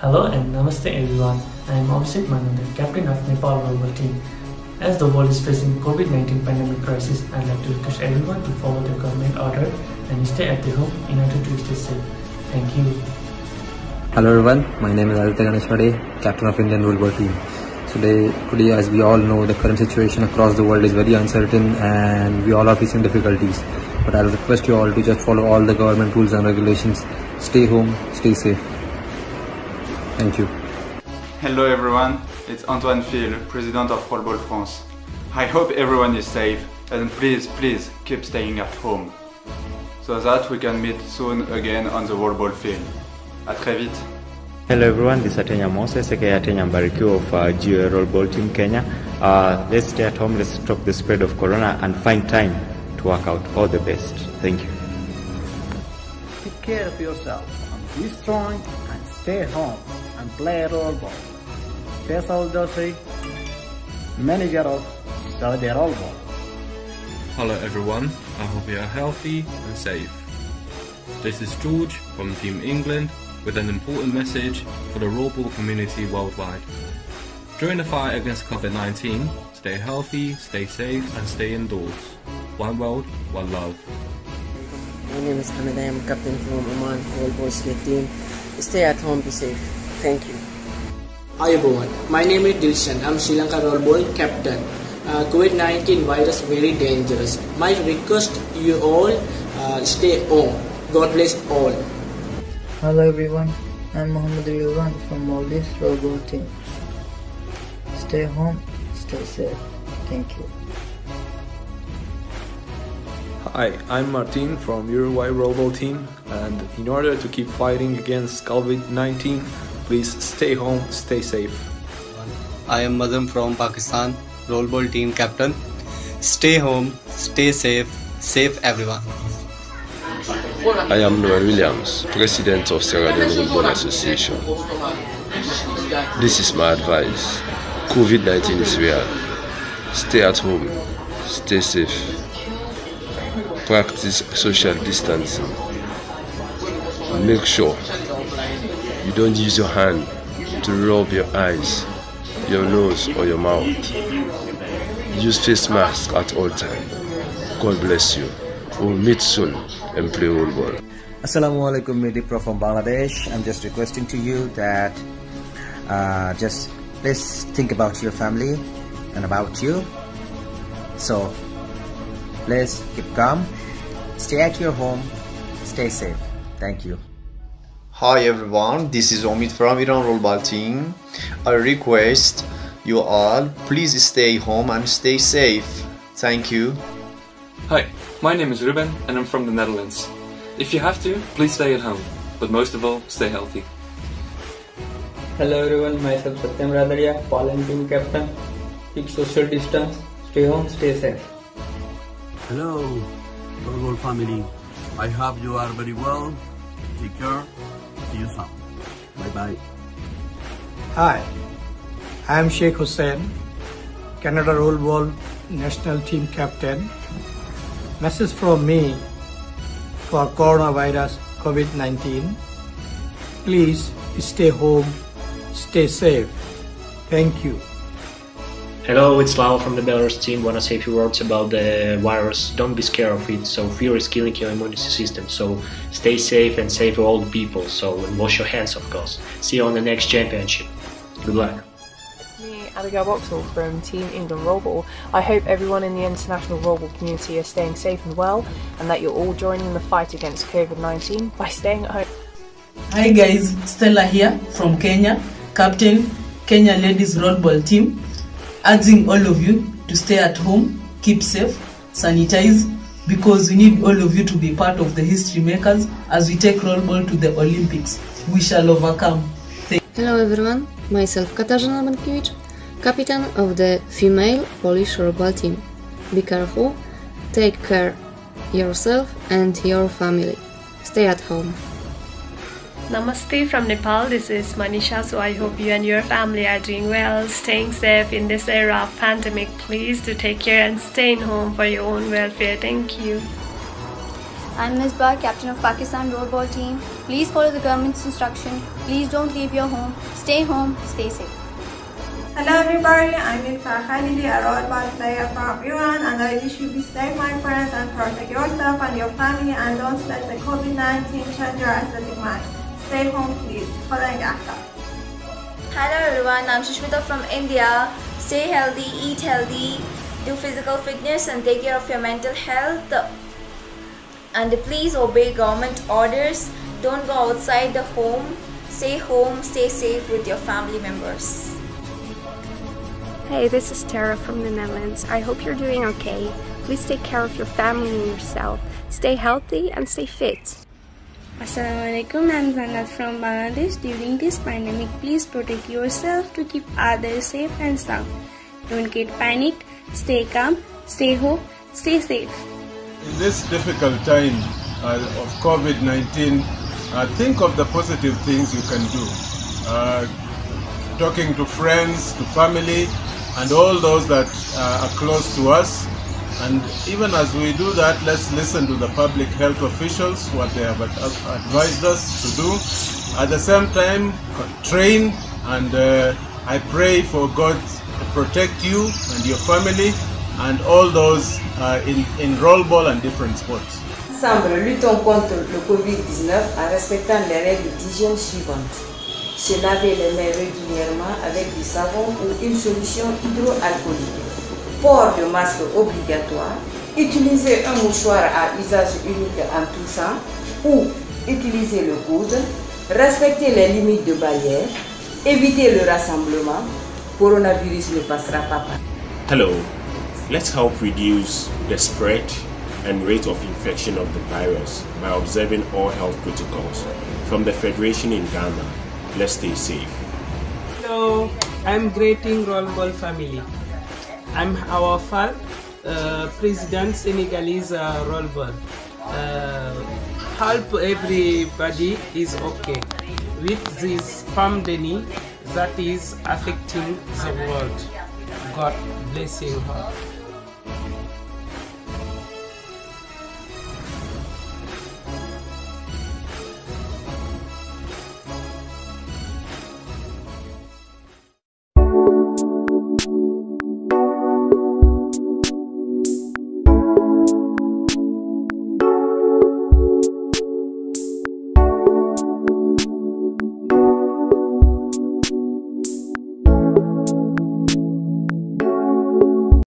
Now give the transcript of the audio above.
Hello and namaste everyone. I am Abhishek Manandhar, captain of Nepal rollball team. As the world is facing COVID-19 pandemic crisis, I'd like to request everyone to follow the government order and stay at the home in order to stay safe. Thank you. Hello everyone, my name is Aditya Ganeshwade, captain of Indian rollball team. Today, today, as we all know, the current situation across the world is very uncertain and we all are facing difficulties. But I'll request you all to just follow all the government rules and regulations. Stay home, stay safe. Thank you. Hello everyone, it's Antoine Phil, President of Rollball France. I hope everyone is safe and please, please keep staying at home so that we can meet soon again on the Rollball field. À très vite. Hello everyone, this is Atenya Moses, aka Atenya Mbarikiwa of uh, GA Rollball Team Kenya. Uh, let's stay at home, let's stop the spread of corona and find time to work out. All the best. Thank you. Take care of yourself and be strong and stay home and play rollball. Faisal Doshi, manager of Saudi Rollball. Hello everyone, I hope you are healthy and safe. This is George from Team England with an important message for the rollball community worldwide. During the fight against COVID-19, stay healthy, stay safe and stay indoors. One world, one love. My name is Hamid. I am captain from Oman Rollball State team. Stay at home, be safe. Thank you. Hi everyone, my name is Dilshan. I'm Sri Lanka Rollball captain. Uh, COVID-19 virus very dangerous. My request you all uh, stay home. God bless all. Hello everyone, I'm Mohammed Rizwan from Maldives Rollball team. Stay home, stay safe. Thank you. Hi, I'm Martin from Uruguay Rollball team and in order to keep fighting against COVID-19, please stay home, stay safe. I am Madam from Pakistan, Rollball team captain. Stay home, stay safe, save everyone. I am Noel Williams, President of Sierra Leone Football Association. This is my advice. COVID 19 is real. Stay at home, stay safe, practice social distancing. Make sure you don't use your hand to rub your eyes, your nose, or your mouth. Use face mask at all times. God bless you. We'll meet soon and play rollball. Assalamu alaikum, Medipro from Bangladesh. I'm just requesting to you that uh, just please think about your family and about you. So please keep calm, stay at your home, stay safe. Thank you. Hi everyone, this is Omid from Iran Rollball team. I request you all please stay home and stay safe. Thank you. Hi, my name is Ruben and I'm from the Netherlands. If you have to, please stay at home, but most of all, stay healthy. Hello everyone, myself Satyam Radaria, Poland team captain. Keep social distance, stay home, stay safe. Hello, Rollball family. I hope you are very well. Take care. See you soon. Bye bye. Hi, I am Sheikh Hussain, Canada Rollball national team captain. Message from me for coronavirus COVID-19. Please stay home, stay safe. Thank you. Hello, it's Lalo from the Belarus team. Wanna say a few words about the virus. Don't be scared of it. So fear is killing your immunity system. So stay safe and save all the people. So and wash your hands, of course. See you on the next championship. Good luck. It's me, Abigail Boxall from Team England Rollball. I hope everyone in the international rollball community is staying safe and well and that you're all joining the fight against COVID-19 by staying at home. Hi guys, Stella here from Kenya, captain Kenya Ladies Rollball team. Urging all of you to stay at home, keep safe, sanitize because we need all of you to be part of the history makers as we take rollball to the Olympics. We shall overcome. Thank Hello everyone, myself Katarzyna Mankiewicz, captain of the female Polish rollball team. Be careful, take care yourself and your family. Stay at home. Namaste from Nepal. This is Manisha. So I hope you and your family are doing well, staying safe in this era of pandemic. Please do take care and stay in home for your own welfare. Thank you. I'm Misbah, captain of Pakistan rollball team. Please follow the government's instruction. Please don't leave your home. Stay home, stay safe. Hello everybody, I'm Ilfa Khalidi, a rollball player from Iran and I wish you be safe my friends and protect yourself and your family and don't let the COVID-19 change your athletic match. Stay home please. Khuda nigehtar. Hello everyone, I'm Shushmita from India. Stay healthy, eat healthy, do physical fitness and take care of your mental health. And please obey government orders. Don't go outside the home. Stay home, stay safe with your family members. Hey, this is Tara from the Netherlands. I hope you're doing okay. Please take care of your family and yourself. Stay healthy and stay fit. Assalamualaikum, I'm Zanat from Bangladesh. During this pandemic, please protect yourself to keep others safe and sound. Don't get panicked, stay calm, stay home, stay safe. In this difficult time uh, of COVID 19, uh, think of the positive things you can do. Uh, talking to friends, to family, and all those that uh, are close to us. And even as we do that, let's listen to the public health officials, what they have advised us to do. At the same time, train, and uh, I pray for God to protect you and your family and all those uh, in, in rollball and different sports. Ensemble, luttons contre le Covid-19 en respectant les règles d'hygiène suivantes. Se laver les mains régulièrement avec du savon ou une solution hydroalcoolique. Port de masque obligatoire. Utiliser un mouchoir à usage unique en toussant ou utiliser le coude. Respecter les limites de barrière. Éviter le rassemblement. Coronavirus ne passera pas par. Hello, let's help reduce the spread and rate of infection of the virus by observing all health protocols. From the Federation in Ghana, let's stay safe. Hello, I'm greeting Rollball family. I'm our father, uh, President Senegalese uh, Rollball. Uh, help everybody is okay with this pandemic that is affecting the world. God bless you all.